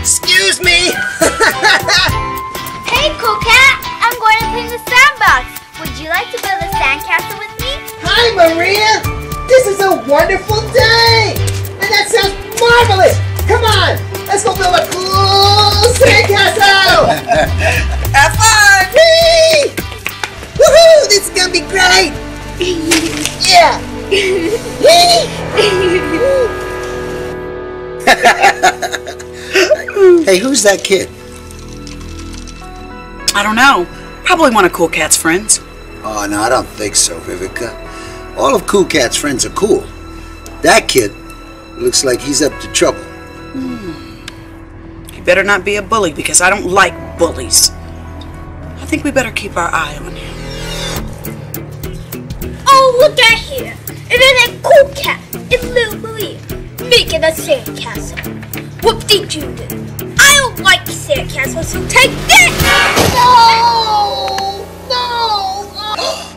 Excuse me. Hey, Cool Cat! I'm going to clean the sandbox. Would you like to build a sandcastle with me? Hi, Maria. This is a wonderful day, and that sounds marvelous. Come on, let's go build a cool sandcastle. Have fun! Whee! Woohoo! This is gonna be great. Yeah. Hey, who's that kid? I don't know. Probably one of Cool Cat's friends. Oh, no, I don't think so, Vivica. All of Cool Cat's friends are cool. That kid looks like he's up to trouble. Hmm. He better not be a bully because I don't like bullies. I think we better keep our eye on him. Oh, look at here! It is a Cool Cat and Little Maria making a sandcastle. Whoop-de-doo. I don't like sandcastles, so take this! No! No!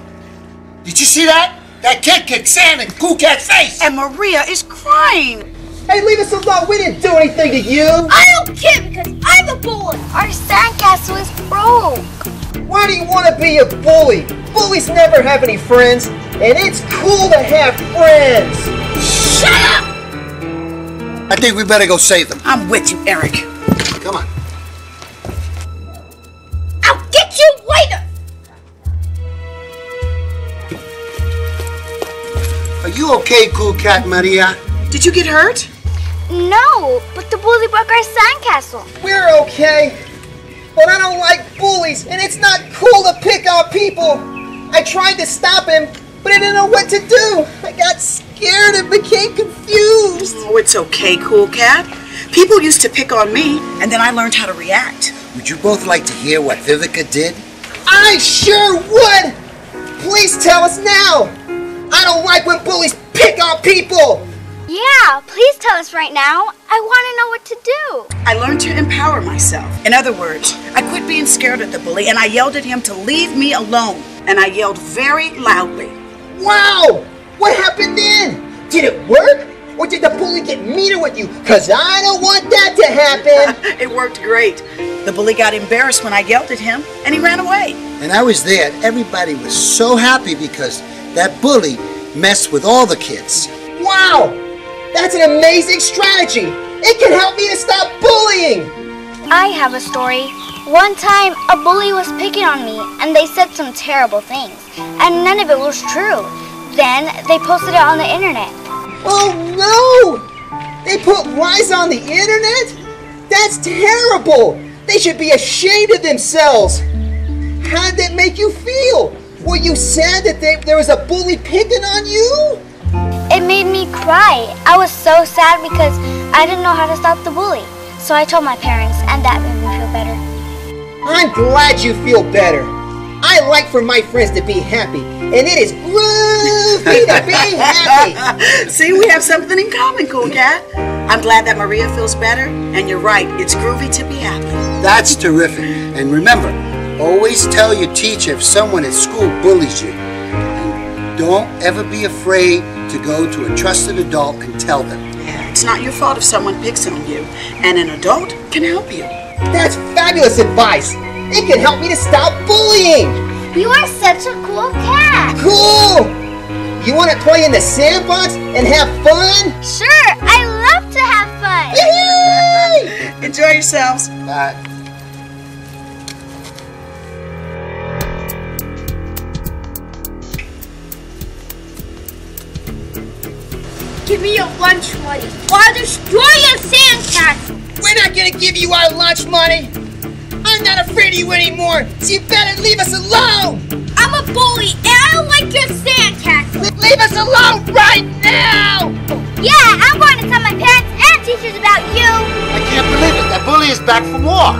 Did you see that? That kid kicked sand in Cool Cat's face! And Maria is crying. Hey, leave us alone. We didn't do anything to you. I don't care because I'm a bully! Our sandcastle is broke! Why do you want to be a bully? Bullies never have any friends, and it's cool to have friends. Shut up! I think we better go save them. I'm with you, Erik. Come on. I'll get you later! Are you okay, Cool Cat Maria? Did you get hurt? No, but the bully broke our sandcastle. We're okay, but I don't like bullies, and it's not cool to pick on people. I tried to stop him, but I didn't know what to do. I got scared and became confused. Oh, it's okay, Cool Cat. People used to pick on me, and then I learned how to react. Would you both like to hear what Vivica did? I sure would. Please tell us now. I don't like when bullies pick on people. Yeah, please tell us right now. I want to know what to do. I learned to empower myself. In other words, I quit being scared at the bully and I yelled at him to leave me alone. And I yelled very loudly. Wow! What happened then? Did it work? Or did the bully get meaner with you? Cause I don't want that to happen. it worked great. The bully got embarrassed when I yelled at him and he ran away. And I was there, and everybody was so happy because that bully messed with all the kids. Wow! That's an amazing strategy. It can help me to stop bullying. I have a story. One time, a bully was picking on me, and they said some terrible things, and none of it was true. Then they posted it on the internet. Oh no! They put lies on the internet? That's terrible! They should be ashamed of themselves! How did that make you feel? Were you sad that they, there was a bully picking on you? It made me cry. I was so sad because I didn't know how to stop the bully. So I told my parents, and that made me feel better. I'm glad you feel better. I like for my friends to be happy, and it is to be happy. See, we have something in common, Cool Cat. I'm glad that Maria feels better, and you're right, it's groovy to be happy. That's terrific. And remember, always tell your teacher if someone at school bullies you. And don't ever be afraid to go to a trusted adult and tell them. Yeah, it's not your fault if someone picks on you, and an adult can help you. That's fabulous advice. It can help me to stop bullying. You are such a cool cat. Cool! You want to play in the sandbox and have fun? Sure, I love to have fun. Yay! Enjoy yourselves. Bye. Give me your lunch money, or I'll destroy your sandcastle. We're not gonna give you our lunch money. You anymore, so you better leave us alone. I'm a bully, and I don't like your sandcastle. Le- leave us alone right now! Yeah, I'm going to tell my parents and teachers about you. I can't believe it. That bully is back for more.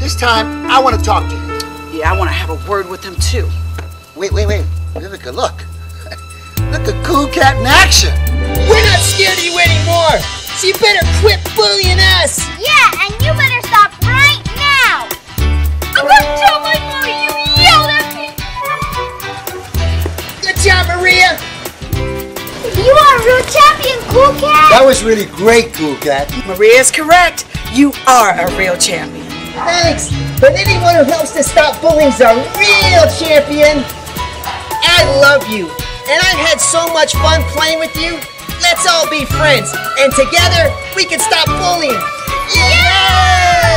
This time, I want to talk to him. Yeah, I want to have a word with him too. Wait, wait, wait. Vivica, look. Look at Cool Cat in action. We're not scared of you anymore, so you better quit bullying us. Yeah, and you better stop right now. I'm gonna tell my mom you yelled at me. Good job, Maria. You are a real champion, cool cat. That was really great, Cool Cat. Maria is correct. You are a real champion. Thanks, but anyone who helps to stop bullying's a real champion. I love you, and I've had so much fun playing with you. Let's all be friends, and together we can stop bullying. Yay!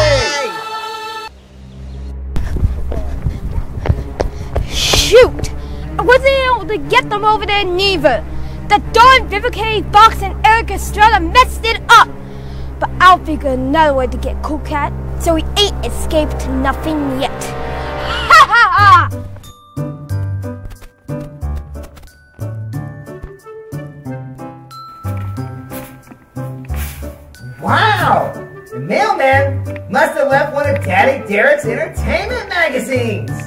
Shoot! I wasn't able to get them over there neither. The darn Vivica Fox and Erik Estrada messed it up. But I'll figure another way to get Cool Cat so he ain't escaped nothing yet. Ha ha ha! Wow! The mailman must have left one of Daddy Derek's entertainment magazines.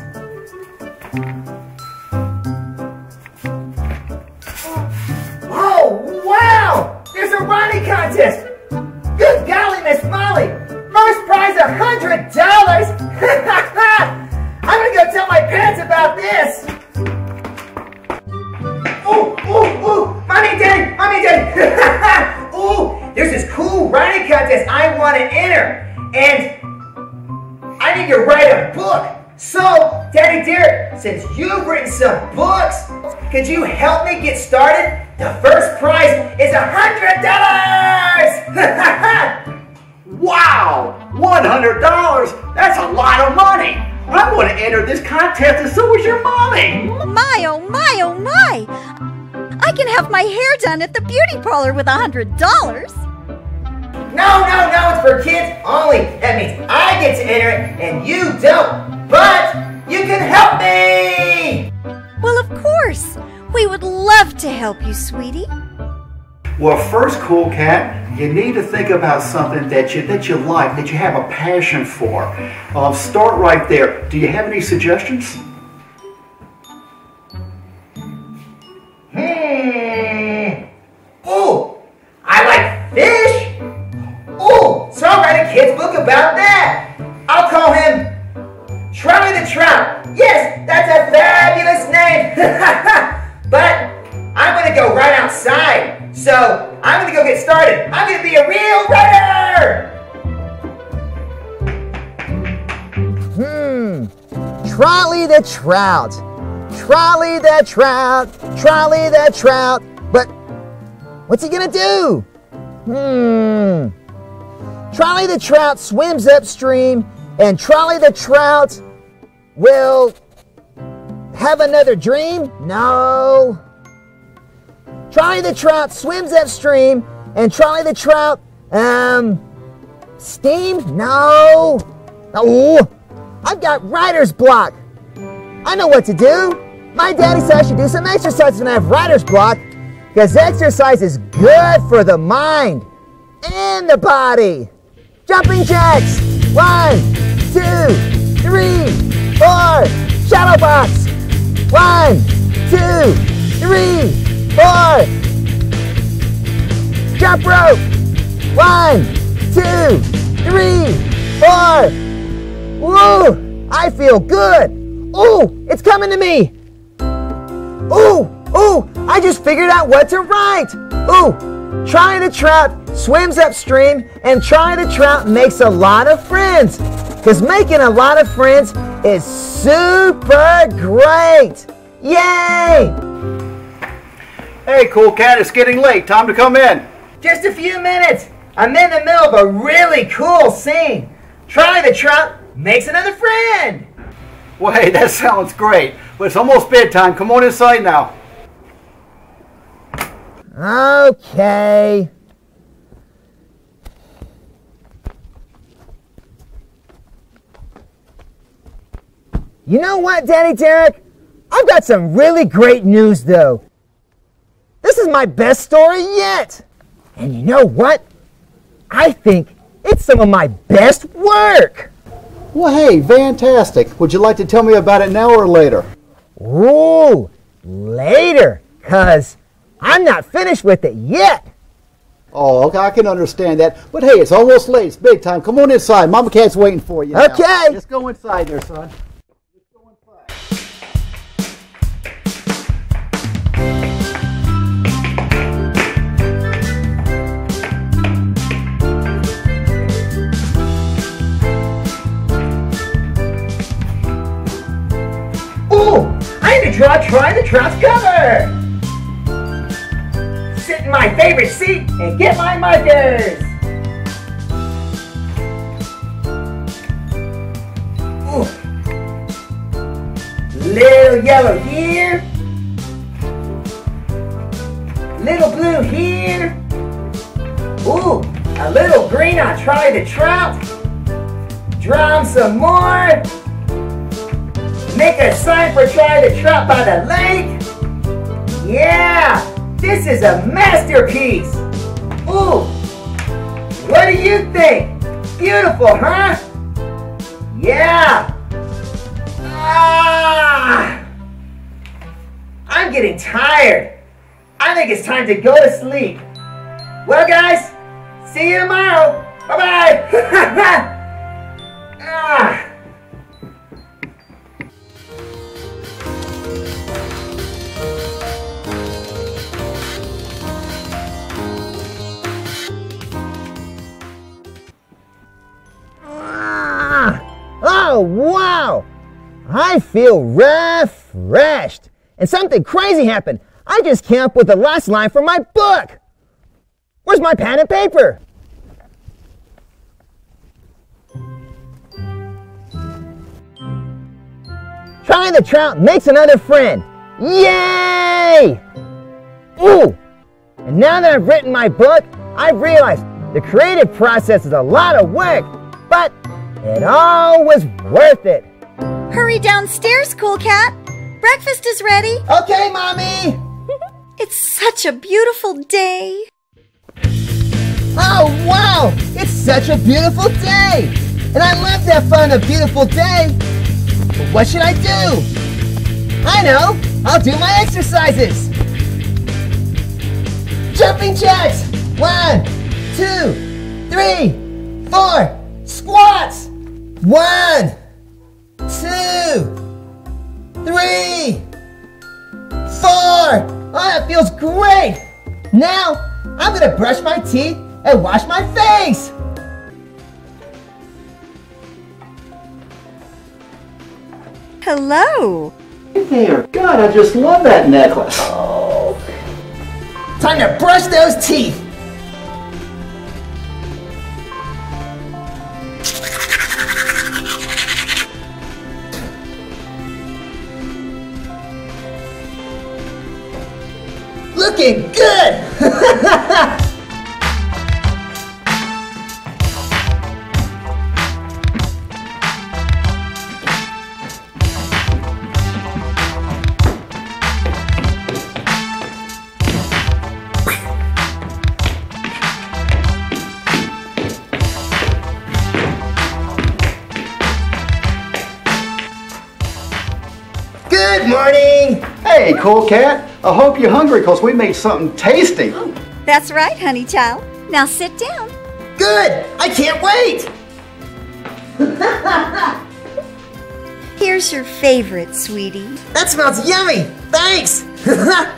$100? That's a lot of money! I'm going to enter this contest and so is your mommy! My, oh my, oh my! I can have my hair done at the beauty parlor with a hundred dollars. No, no, no, it's for kids only. That means I get to enter it and you don't. But you can help me! Well, of course. We would love to help you, sweetie. Well, first, Cool Cat, you need to think about something that you that you like, that you have a passion for. Um, start right there. Do you have any suggestions? Hmm. Ooh, I like fish. Oh, so I'll write a kid's book about that. I'll call him Charlie the Trout. Yes, that's a fabulous name. but I'm gonna go right outside. So I'm gonna go get started. I'm gonna be a real writer. Hmm. Trolley the trout. Trolley the trout. Trolley the trout. But what's he gonna do? Hmm. Trolley the trout swims upstream, and Trolley the trout will have another dream? No. Trolley the trout swims upstream, and Trolley the trout, um, steam? No. Oh, I've got writer's block. I know what to do. My daddy said I should do some exercise when I have writer's block because exercise is good for the mind and the body. Jumping jacks. One, two, three, four. Shadow box. One, two, three, four. Jump rope. One, two, three, four. Woo! I feel good. Ooh, it's coming to me. Ooh, ooh, I just figured out what to write. Ooh, trying to trout swims upstream and trying to trout makes a lot of friends. Because making a lot of friends is super great. Yay! Hey, Cool Cat, it's getting late. Time to come in. Just a few minutes. I'm in the middle of a really cool scene. Try the trout makes another friend. Well, hey, that sounds great. But it's almost bedtime. Come on inside now. Okay. You know what, Daddy Derek? I've got some really great news, though. This is my best story yet. And you know what? I think it's some of my best work. Well, hey, fantastic. Would you like to tell me about it now or later? Ooh, later, because I'm not finished with it yet. Oh, okay, I can understand that. But hey, it's almost late. It's big time. Come on inside. Mama Cat's waiting for you. now. Okay. Just go inside there, son. Draw Try the Trout's cover. Sit in my favorite seat and get my markers. Ooh. Little yellow here. Little blue here. Ooh, a little green on Try the Trout. Draw 'em some more. Make a sign for trying to Trout by the lake. Yeah, this is a masterpiece. Ooh, what do you think? Beautiful, huh? Yeah. Ah, I'm getting tired. I think it's time to go to sleep. Well, guys, see you tomorrow. Bye-bye. Ah! Wow! I feel refreshed. And something crazy happened. I just came up with the last line from my book. Where's my pen and paper? Trying the trout makes another friend. Yay! Ooh! And now that I've written my book, I've realized the creative process is a lot of work, but it all was worth it. Hurry downstairs, Cool Cat. Breakfast is ready. Okay, Mommy! It's such a beautiful day. Oh, wow! It's such a beautiful day! And I love that fun, a beautiful day! But what should I do? I know! I'll do my exercises! Jumping jacks! One, two, three, four! Squats! One, two, three, four! Oh, that feels great! Now, I'm gonna brush my teeth and wash my face! Hello. Hey There, God, I just love that necklace. Oh. Time to brush those teeth! Looking good! Good morning! Hey, cool cat. I hope you're hungry because we made something tasty. That's right, honey child. Now sit down. Good! I can't wait! Here's your favorite, sweetie. That smells yummy! Thanks!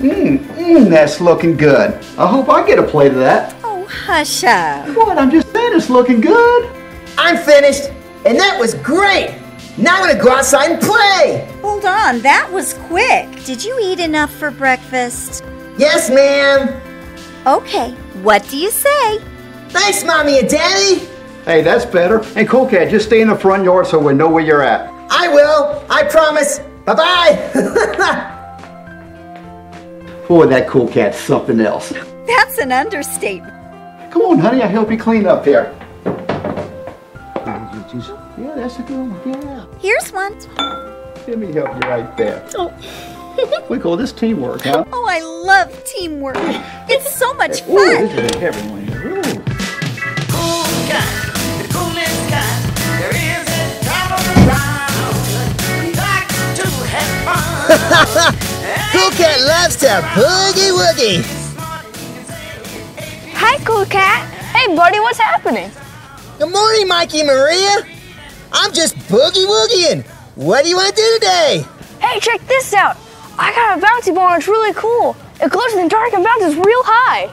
Mmm, mmm, that's looking good. I hope I get a plate of that. Oh, hush up. What? I'm just saying it's looking good. I'm finished, and that was great! Now I'm gonna go outside and play! Hold on, that was quick. Did you eat enough for breakfast? Yes, ma'am! Okay, what do you say? Thanks, Mommy and Daddy! Hey, that's better. And cool cat, just stay in the front yard so we know where you're at. I will, I promise! Bye bye! Boy, that cool cat's something else. That's an understatement. Come on, honey, I'll help you clean up here. Yeah, that's a good one. Yeah. Here's one. Let me help you right there. Oh. we call this teamwork, huh? Oh, I love teamwork. It's so much fun. Ooh, fun. this is a heavy one. Ooh. cool Cat loves to boogie woogie! Hi, Cool Cat. Hey, buddy, what's happening? Good morning, Mikey and Maria! I'm just boogie woogieing! What do you want to do today? Hey, check this out. I got a bouncy ball and it's really cool. It glows in the dark and bounces real high.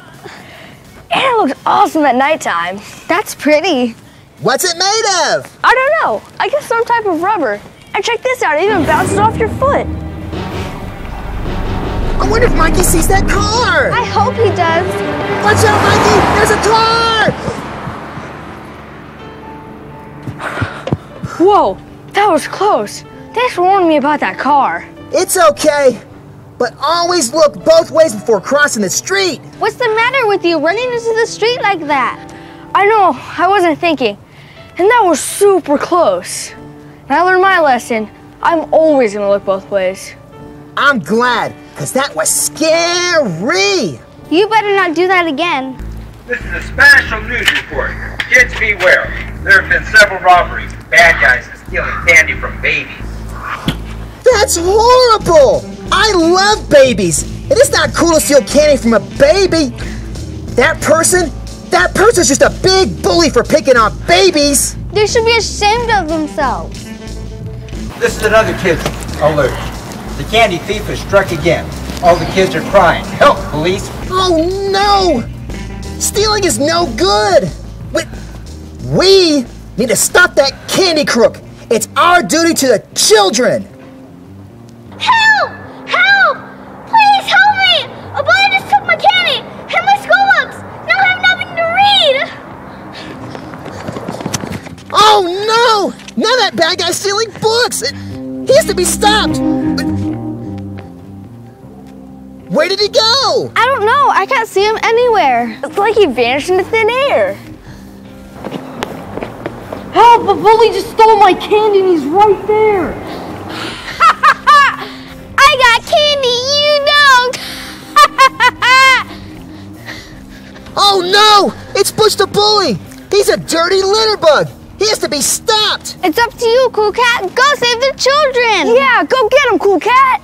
And it looks awesome at nighttime. That's pretty. What's it made of? I don't know. I guess some type of rubber. And check this out, it even bounces off your foot. I wonder if Mikey sees that car. I hope he does. Watch out, Mikey! There's a car! Whoa, that was close. Thanks for warning me about that car. It's okay, but always look both ways before crossing the street. What's the matter with you running into the street like that? I know, I wasn't thinking. And that was super close. And I learned my lesson. I'm always gonna look both ways. I'm glad, because that was scary. You better not do that again. This is a special news report. Kids beware. There have been several robberies. Bad guys are stealing candy from babies. That's horrible! I love babies! It is not cool to steal candy from a baby! That person, that person's just a big bully for picking on babies! They should be ashamed of themselves. This is another kid's alert. The candy thief has struck again. All the kids are crying. Help, police! Oh no! Stealing is no good! We, we need to stop that candy crook! It's our duty to the children! Help! Help! Please help me! A boy just took my candy and my school books! Now I have nothing to read! Oh no! Now that bad guy's stealing books! It- he has to be stopped! Where did he go? I don't know. I can't see him anywhere. It's like he vanished into thin air. Help! A bully just stole my candy and he's right there. I got candy, you don't. Oh no! It's Butch the bully! He's a dirty litter bug! He has to be stopped! it's up to you, Cool Cat. Go save the children. Yeah, go get him, Cool Cat.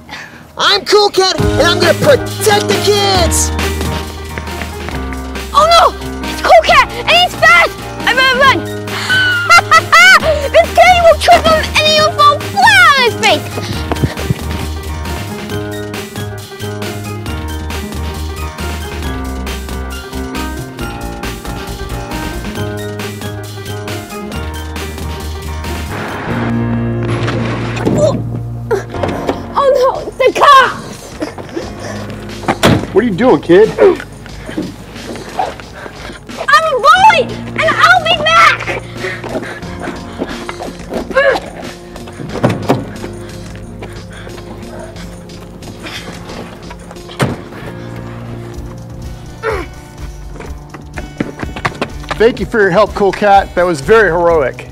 I'm Cool Cat, and I'm gonna protect the kids! Oh no! It's Cool Cat and he's fast! I better run! This candy will trip him and he'll fall flat on his face! Oh no! The cops! What are you doing, kid? Thank you for your help, Cool Cat. That was very heroic.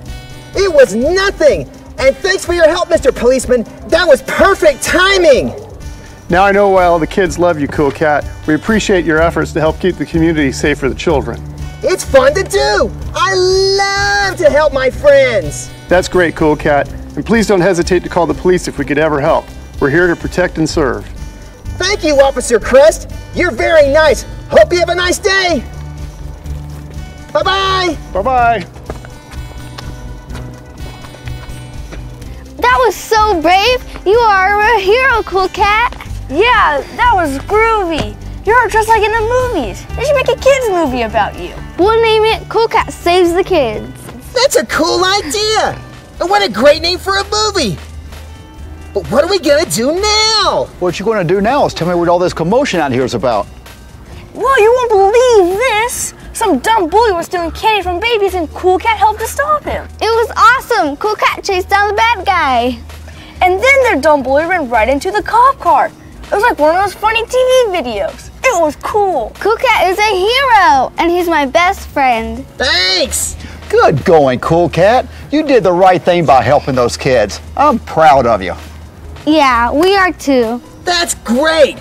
It was nothing! And thanks for your help, Mr. Policeman! That was perfect timing! Now I know why all the kids love you, Cool Cat. We appreciate your efforts to help keep the community safe for the children. It's fun to do! I love to help my friends! That's great, Cool Cat. And please don't hesitate to call the police if we could ever help. We're here to protect and serve. Thank you, Officer Crest! You're very nice! Hope you have a nice day! Bye bye! Bye bye. That was so brave. You are a hero, Cool Cat. Yeah, that was groovy. You're just like in the movies. They should make a kids movie about you. We'll name it Cool Cat Saves the Kids. That's a cool idea! And what a great name for a movie! But what are we gonna do now? What you going to do now is tell me what all this commotion out here is about. Well, you won't believe this. Some dumb bully was stealing candy from babies and Cool Cat helped to stop him. It was awesome. Cool Cat chased down the bad guy. And then their dumb bully ran right into the cop car. It was like one of those funny TV videos. It was cool. Cool Cat is a hero, and he's my best friend. Thanks! Good going, Cool Cat. You did the right thing by helping those kids. I'm proud of you. Yeah, we are too. That's great!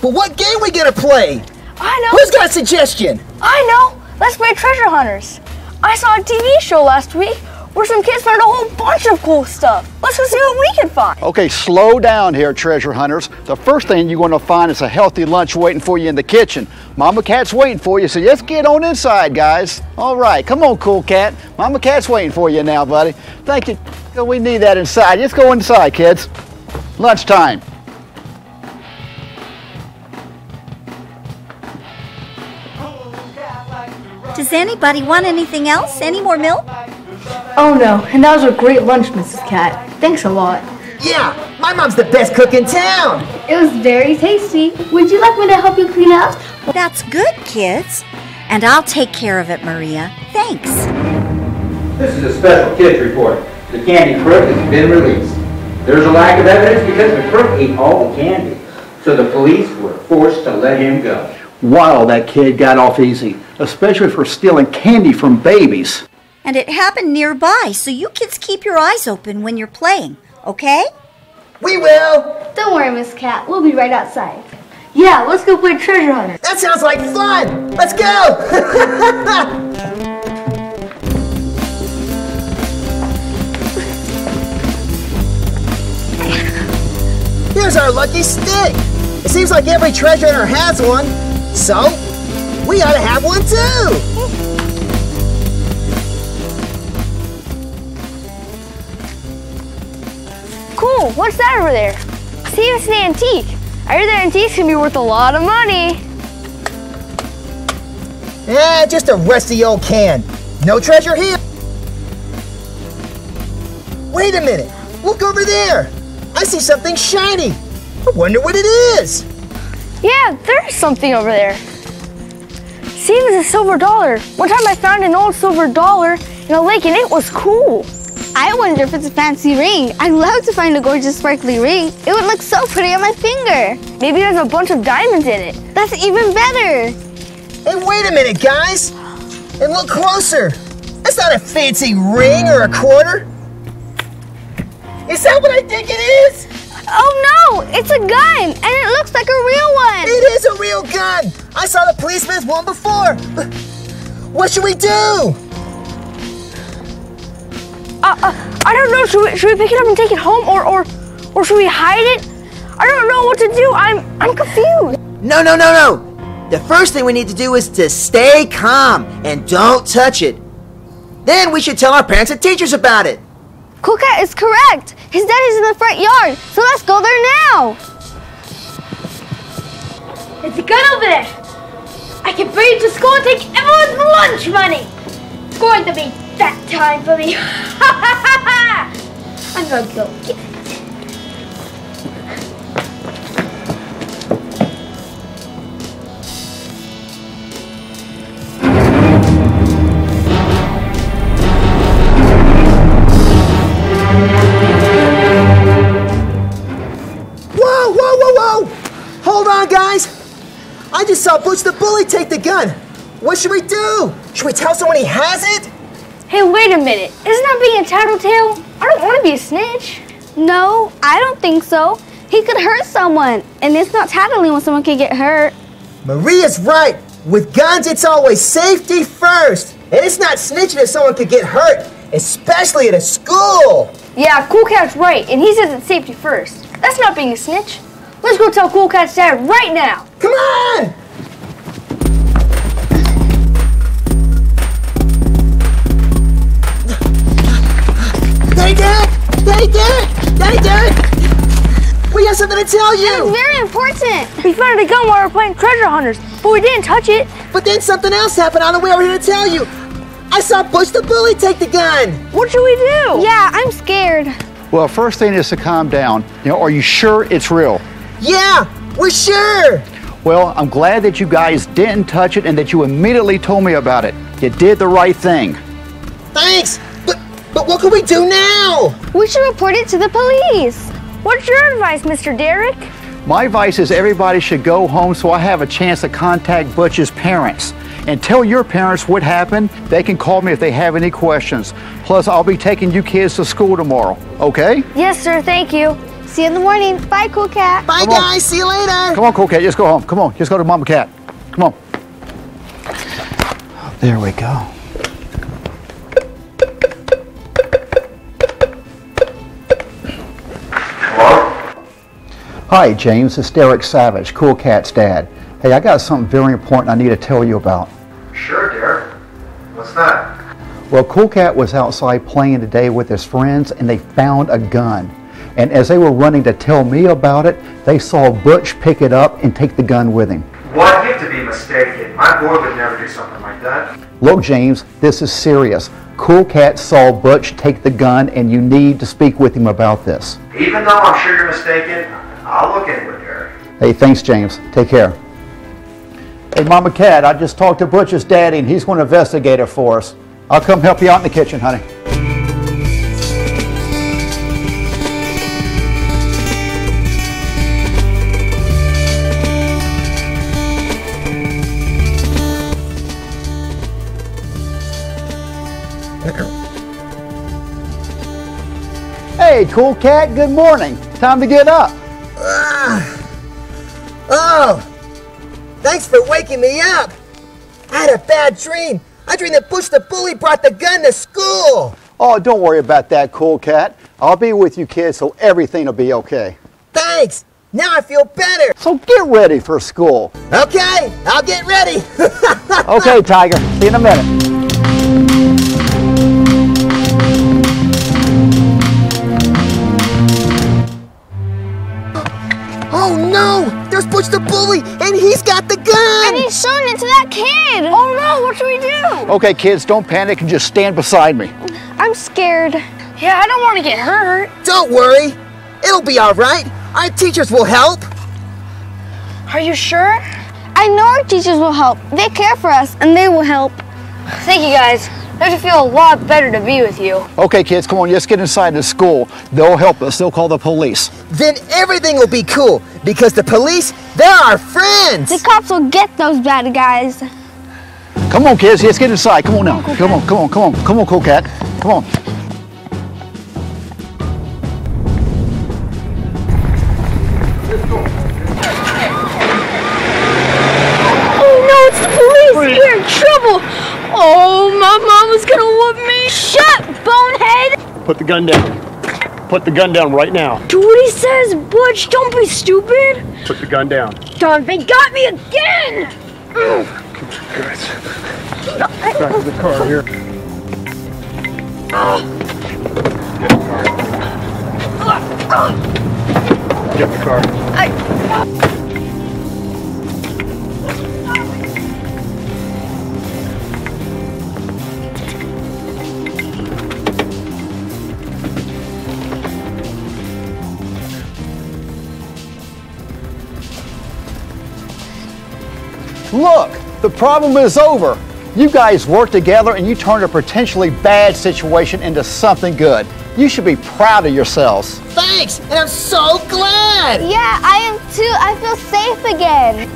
But what game we gonna play? I know. Who's got a suggestion? I know. Let's play Treasure Hunters. I saw a TV show last week where some kids found a whole bunch of cool stuff. Let's go see what we can find. Okay, slow down here, treasure hunters. The first thing you're going to find is a healthy lunch waiting for you in the kitchen. Mama Cat's waiting for you, so let's get on inside, guys. All right, come on, Cool Cat. Mama Cat's waiting for you now, buddy. Thank you. We need that inside. Just go inside, kids. Lunchtime. Does anybody want anything else? Any more milk? Oh no, and that was a great lunch, Mrs. Cat. Thanks a lot. Yeah, my mom's the best cook in town. It was very tasty. Would you like me to help you clean up? That's good, kids. And I'll take care of it, Maria. Thanks. This is a special kids report. The candy crook has been released. There's a lack of evidence because the crook ate all the candy. So the police were forced to let him go. Wow, that kid got off easy, especially for stealing candy from babies. And it happened nearby, so you kids keep your eyes open when you're playing, okay? We will. Don't worry, Miss Cat. We'll be right outside. Yeah, let's go play treasure hunter. That sounds like fun. Let's go. Here's our lucky stick. It seems like every treasure hunter has one, so we ought to have one too. Cool, what's that over there? See if it's an antique. I heard that antiques can be worth a lot of money. Eh, just a rusty old can. No treasure here. Wait a minute. Look over there. I see something shiny. I wonder what it is. Yeah, there's something over there. See, it's a silver dollar. One time I found an old silver dollar in a lake and it was cool. I wonder if it's a fancy ring. I'd love to find a gorgeous sparkly ring. It would look so pretty on my finger. Maybe there's a bunch of diamonds in it. That's even better. Hey, wait a minute, guys. And look closer. That's not a fancy ring or a quarter. Is that what I think it is? Oh no, it's a gun, and it looks like a real one. It is a real gun. I saw the policeman's one before. What should we do? Uh, uh, I don't know. Should we, should we pick it up and take it home, or or or should we hide it? I don't know what to do. I'm I'm confused. No, no, no, no. The first thing we need to do is to stay calm and don't touch it. Then we should tell our parents and teachers about it. Cat is correct. His daddy's in the front yard, so let's go there now. It's a gun over there. I can bring it to school and take everyone's lunch money. It's going to be that time for me. I'm gonna go just the Bully take the gun. What should we do? Should we tell someone he has it? Hey, wait a minute. Isn't that being a tattletale? I don't want to be a snitch. No, I don't think so. He could hurt someone, and it's not tattling when someone can get hurt. Maria's right. With guns, it's always safety first. And it's not snitching if someone could get hurt, especially at a school. Yeah, Cool Cat's right, and he says it's safety first. That's not being a snitch. Let's go tell Cool Cat's dad right now. Come on! Hey, Dad! Hey, Dad! Hey, Dad! We have something to tell you! It's very important. We found a gun while we were playing treasure hunters, but we didn't touch it. But then something else happened on the way over here to tell you. I saw Butch the Bully take the gun. What should we do? Yeah, I'm scared. Well, first thing is to calm down. You know, are you sure it's real? Yeah, we're sure. Well, I'm glad that you guys didn't touch it and that you immediately told me about it. You did the right thing. Thanks. But but what can we do now? We should report it to the police. What's your advice, Mr. Derek? My advice is everybody should go home so I have a chance to contact Butch's parents. And tell your parents what happened. They can call me if they have any questions. Plus, I'll be taking you kids to school tomorrow, okay? Yes, sir, thank you. See you in the morning. Bye, Cool Cat. Bye, Come on. guys. See you later. Come on, Cool Cat, just go home. Come on, just go to Mama Cat. Come on. There we go. Hi, James. It's Derek Savage, Cool Cat's dad. Hey, I got something very important I need to tell you about. Sure, Derek. What's that? Well, Cool Cat was outside playing today with his friends and they found a gun. And as they were running to tell me about it, they saw Butch pick it up and take the gun with him. What? Have to be mistaken. My boy would never do something like that. Look, James, this is serious. Cool Cat saw Butch take the gun, and you need to speak with him about this. Even though I'm sure you're mistaken, I'll look into it, Derek. Hey, thanks, James. Take care. Hey, Mama Cat, I just talked to Butch's daddy, and he's going to investigate it for us. I'll come help you out in the kitchen, honey. Hey, Cool Cat, good morning. Time to get up. Ah! Oh, thanks for waking me up. I had a bad dream. I dreamed that Butch the bully brought the gun to school. Oh, don't worry about that, Cool Cat. I'll be with you kids so everything will be okay. Thanks. Now I feel better. So get ready for school. Okay, I'll get ready. Okay, Tiger. See you in a minute. Do? Okay, kids, don't panic and just stand beside me. I'm scared. Yeah, I don't want to get hurt. Don't worry. It'll be all right. Our teachers will help. Are you sure? I know our teachers will help. They care for us and they will help. Thank you guys. I me feel a lot better to be with you. Okay, kids, come on, let's get inside the school. They'll help us. They'll call the police. Then everything will be cool because the police, they're our friends. The cops will get those bad guys. Come on, kids, let's get inside. Come on now. Come on, come on, come on, come on, Cool Cat. Come on. Oh no, it's the police! We're in trouble! Oh, my mama's gonna whoop me! Shut, bonehead! Put the gun down. Put the gun down right now. Do what he says, Butch. Don't be stupid. Put the gun down. Don, they got me again! Guys. Back to the car here. Get in the car. Look, the problem is over. You guys worked together and you turned a potentially bad situation into something good. You should be proud of yourselves. Thanks, and I'm so glad. Yeah, I am too. I feel safe again.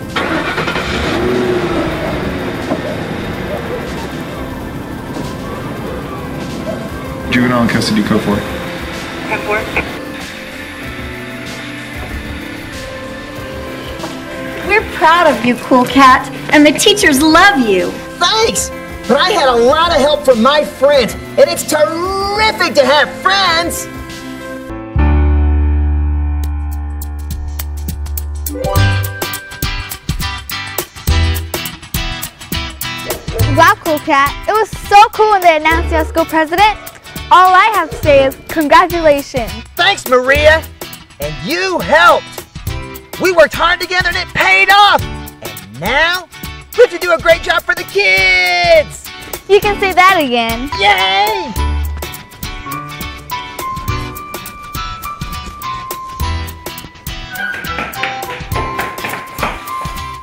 Juvenile in custody, code 4. We're proud of you, Cool Cat, and the teachers love you. Thanks. But I had a lot of help from my friends, and it's terrific to have friends. Wow, Cool Cat. It was so cool when they announced you as school president. All I have to say is congratulations. Thanks, Maria. And you helped. We worked hard together and it paid off. And now, we have to do a great job for the kids. You can say that again. Yay!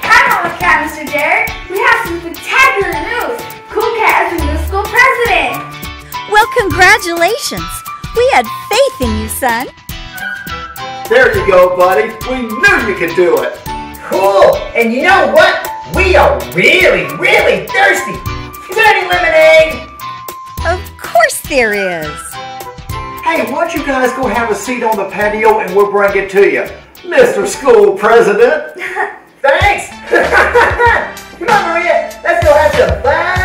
Hi, Mama Cat, Mr. Derek. We have some spectacular news. Cool Cat is the new school president. Well, congratulations. We had faith in you, son. There you go, buddy. We knew you could do it. Cool. And you know what? We are really, really thirsty. Is there any lemonade? Of course there is. Hey, why don't you guys go have a seat on the patio and we'll bring it to you. Mr. School President. Thanks. Come on, Maria. Let's go have some fun.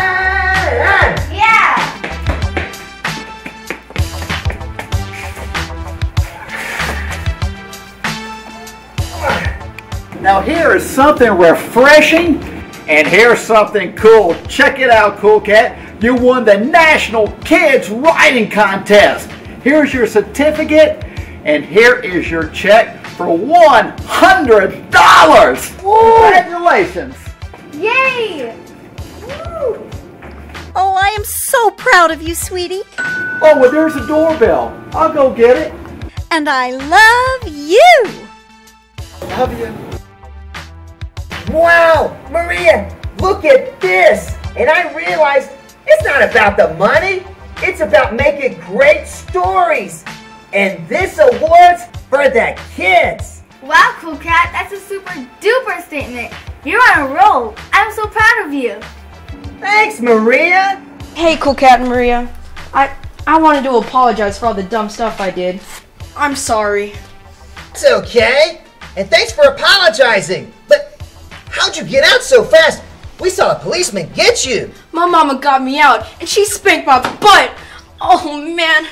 Now here is something refreshing and here's something cool. Check it out, Cool Cat. You won the National Kids Writing Contest. Here's your certificate and here is your check for $100. Congratulations! Congratulations! Yay! Oh, I am so proud of you, sweetie. Oh, well, there's a doorbell. I'll go get it. And I love you. Love you. Wow, Maria, look at this. And I realized it's not about the money. It's about making great stories. And this award's for the kids. Wow, Cool Cat, that's a super duper statement. You're on a roll. I'm so proud of you. Thanks, Maria. Hey, Cool Cat and Maria. I I wanted to apologize for all the dumb stuff I did. I'm sorry. It's okay. And thanks for apologizing. But how'd you get out so fast? We saw a policeman get you. My mama got me out and she spanked my butt. Oh man,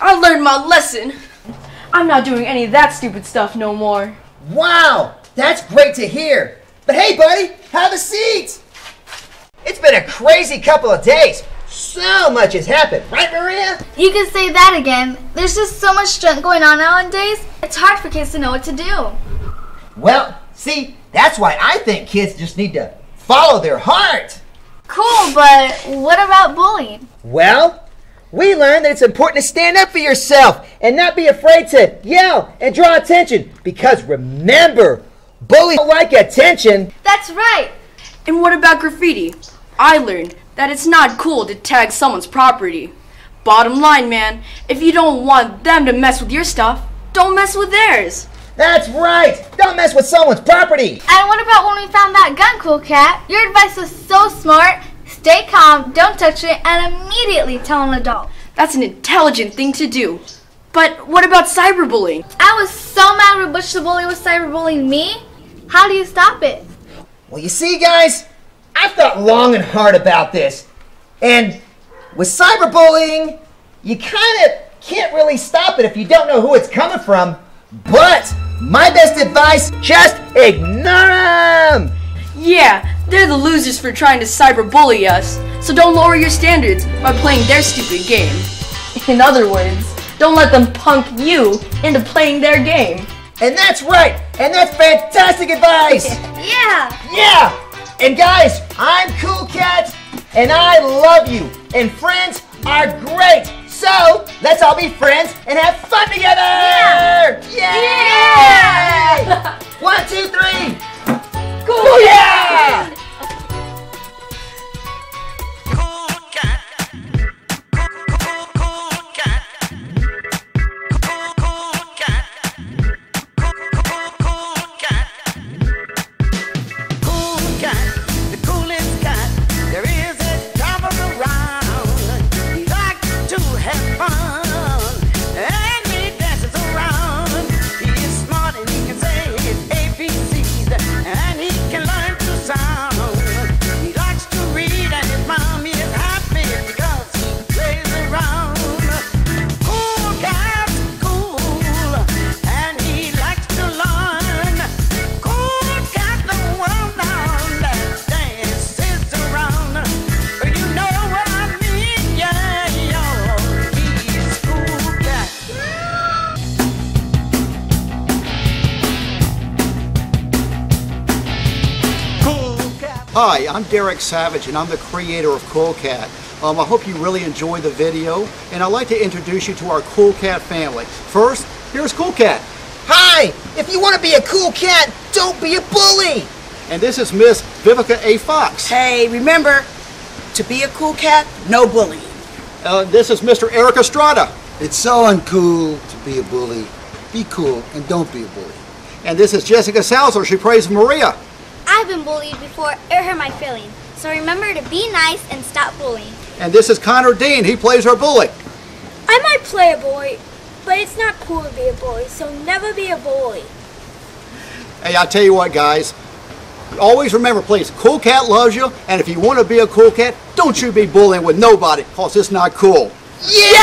I learned my lesson. I'm not doing any of that stupid stuff no more. Wow, that's great to hear. But hey, buddy, have a seat. It's been a crazy couple of days. So much has happened, right, Maria? You can say that again. There's just so much strength going on nowadays. It's hard for kids to know what to do. Well, see, that's why I think kids just need to follow their heart. Cool, but what about bullying? Well, we learned that it's important to stand up for yourself and not be afraid to yell and draw attention. Because remember, bullies don't like attention. That's right. And what about graffiti? I learned that it's not cool to tag someone's property. Bottom line, man, if you don't want them to mess with your stuff, don't mess with theirs. That's right. Don't mess with someone's property. And what about when we found that gun, Cool Cat? Your advice was so smart. Stay calm, don't touch it, and immediately tell an adult. That's an intelligent thing to do. But what about cyberbullying? I was so mad when Butch the Bully was cyberbullying me. How do you stop it? Well, you see, guys, I've thought long and hard about this. And with cyberbullying, you kind of can't really stop it if you don't know who it's coming from. But my best advice, just ignore them. Yeah, they're the losers for trying to cyberbully us. So don't lower your standards by playing their stupid game. In other words, don't let them punk you into playing their game. And that's right. And that's fantastic advice. yeah. Yeah. And guys, I'm Cool Cat, and I love you. And friends are great. So let's all be friends and have fun together. Yeah. Yay! Yeah. One, two, three. Cool yeah! Hi, I'm Derek Savage and I'm the creator of Cool Cat. Um, I hope you really enjoy the video and I'd like to introduce you to our Cool Cat family. First, here's Cool Cat. Hi! If you want to be a cool cat, don't be a bully! And this is Miss Vivica A. Fox. Hey, remember, to be a cool cat, no bullying. Uh, this is Mr. Erik Estrada. It's so uncool to be a bully. Be cool and don't be a bully. And this is Jessica Salzer. She prays Maria. I've been bullied before. It hurt my feelings. So remember to be nice and stop bullying. And this is Connor Dean. He plays our bully. I might play a bully, but it's not cool to be a bully, so never be a bully. Hey, I tell you what, guys. Always remember, please, Cool Cat loves you, and if you want to be a cool cat, don't you be bullying with nobody, because it's not cool. Yay!